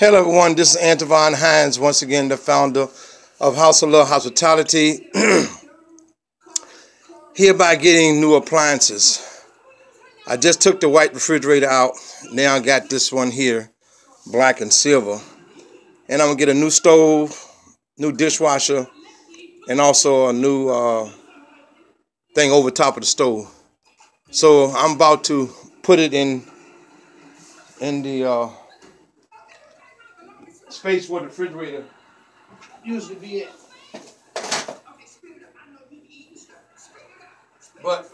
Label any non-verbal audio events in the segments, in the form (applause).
Hello, everyone. This is Antivan Hines, once again, the founder of House of Love Hospitality. (clears throat) Hereby getting new appliances. I just took the white refrigerator out. Now I got this one here, black and silver. And I'm going to get a new stove, new dishwasher, and also a new uh, thing over top of the stove. So I'm about to put it in in the uh, space where the refrigerator usually be at. But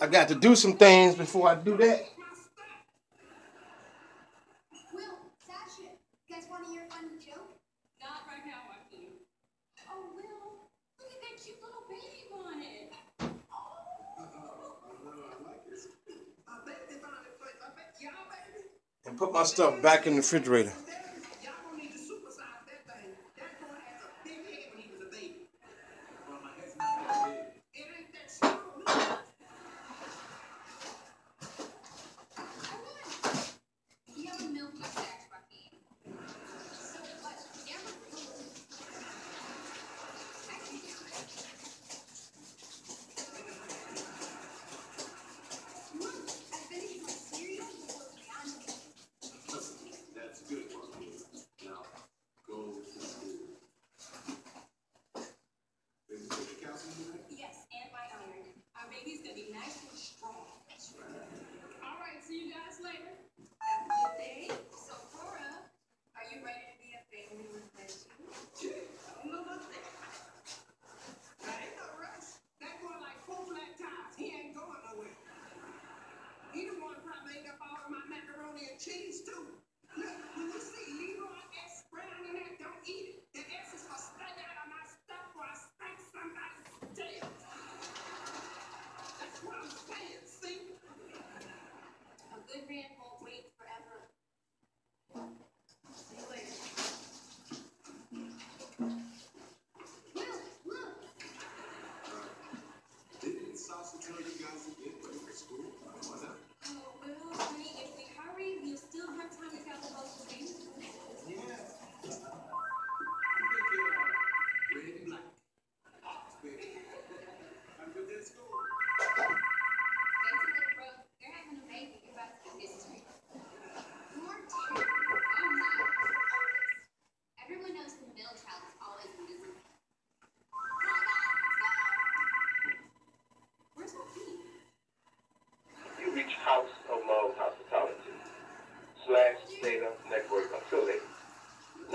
I got to do some things before I do that. Will, Sasha, you guys want to hear a funny joke? Not right now, Joaquin. Oh, Will, look at that cute little baby bonnet. And put my stuff back in the refrigerator.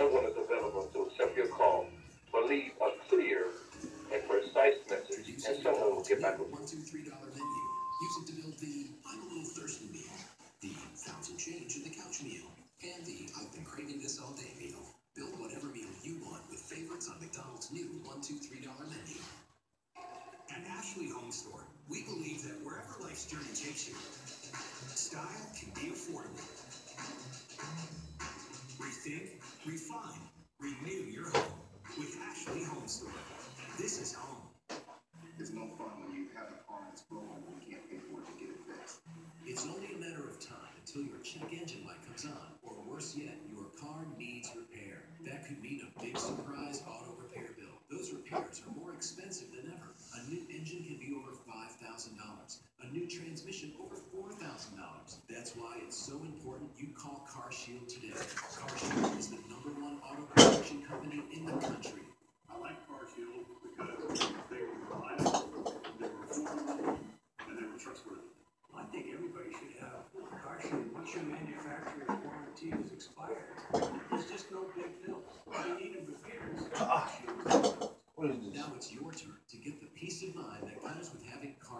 No one is available to accept your call, but leave a clear and precise message, and someone will get back with you. One, two, three dollar menu. Use it to build the I'm a little thirsty meal, the thousand change in the couch meal, and the I've been craving this all day meal. Build whatever meal you want with favorites on McDonald's new one, two, three dollar menu. At Ashley Home Store, we believe that wherever life's journey takes you, style can be affordable. Rethink, refine, renew your home with Ashley Home Store. This is home. It's no fun when you have a car that's broken and you can't pay for it to get it fixed. It's only a matter of time until your check engine light comes on, or worse yet, your car needs repair. That could mean a big surprise auto repair bill. Those repairs are more expensive than ever. A new engine can be over $5,000. A new transmission over $4,000. That's why it's so important you call CarShield today. CarShield is the number one auto protection company in the country. I like CarShield because they were reliable, they were affordable, and they were trustworthy. I think everybody should have CarShield. Once your manufacturer's warranty is expired, there's just no big bill. If you need a repairs, What is this? Now it's your turn to get the peace of mind that comes with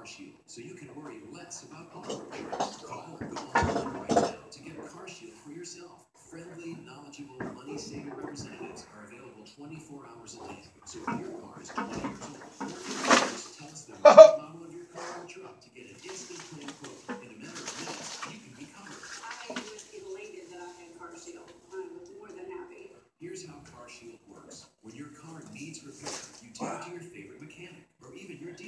having CarShield, so you can worry less about auto repairs. Call or go online right now to get CarShield for yourself. Friendly, knowledgeable, money-saving representatives are available 24 hours a day. So if your car is 20 years old, or just tell us the make (laughs) and model of your car or truck to get an instant claim quote. In a matter of minutes, you can be covered. I was elated that I had CarShield.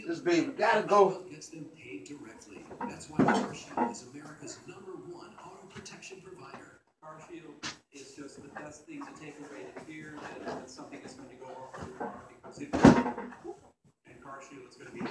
This baby gotta go. Gets them paid directly. That's why CarShield is America's number one auto protection provider. CarShield is just the best thing to take away the fear that something is going to go off wrong because if and CarShield is going to be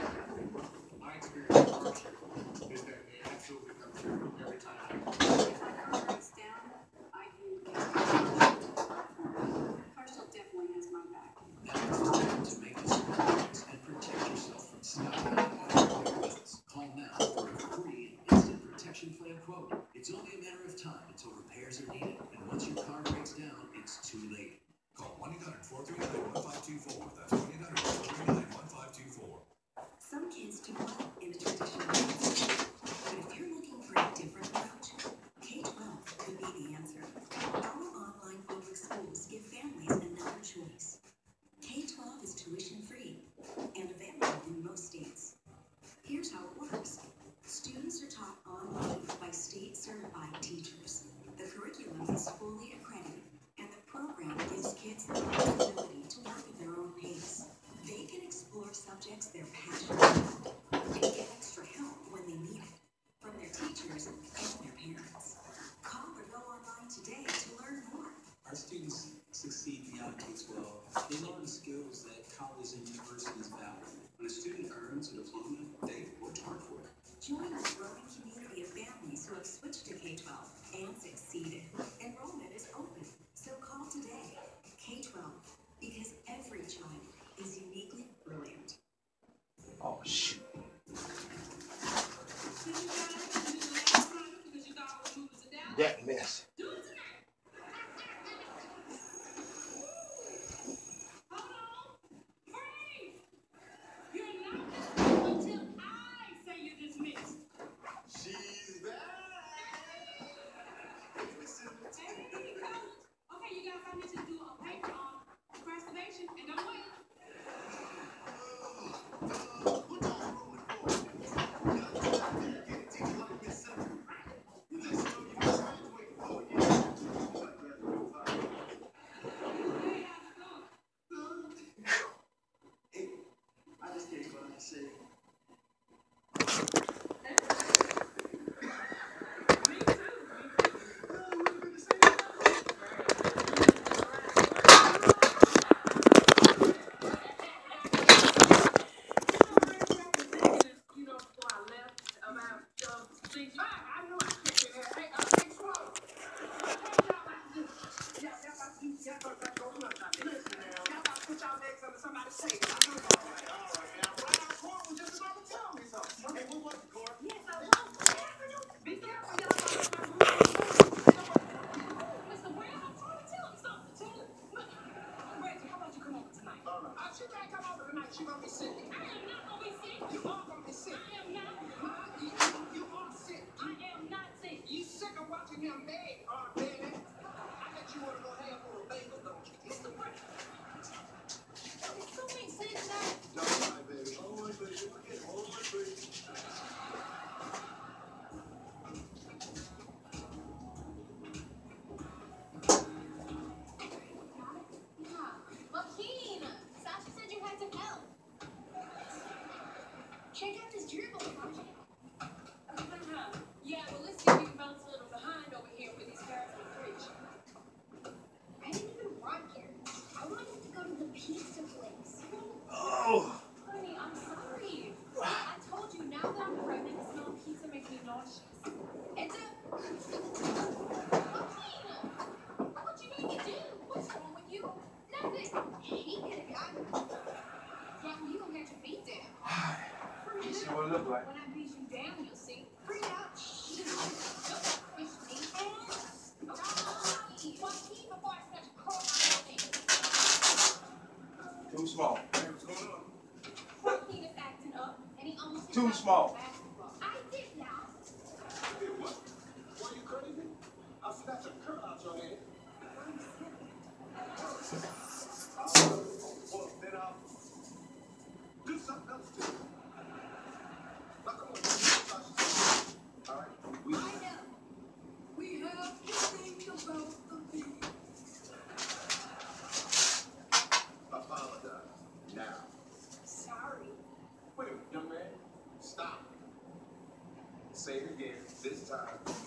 quote, it's only a matter of time until repairs are needed, and once your car breaks down, it's too late. Call 1-800-439-1524. That's i'm about She's going to be sick. I am not going to be sick. Oh. Honey, I'm sorry. I told you now that I'm pregnant, pizza makes me nauseous. It's a... You do? What's wrong with you? Nothing. He But you have to beat this is what it like. When I beat you down, you'll small. I did not. I a curl out your head. say it again, this time.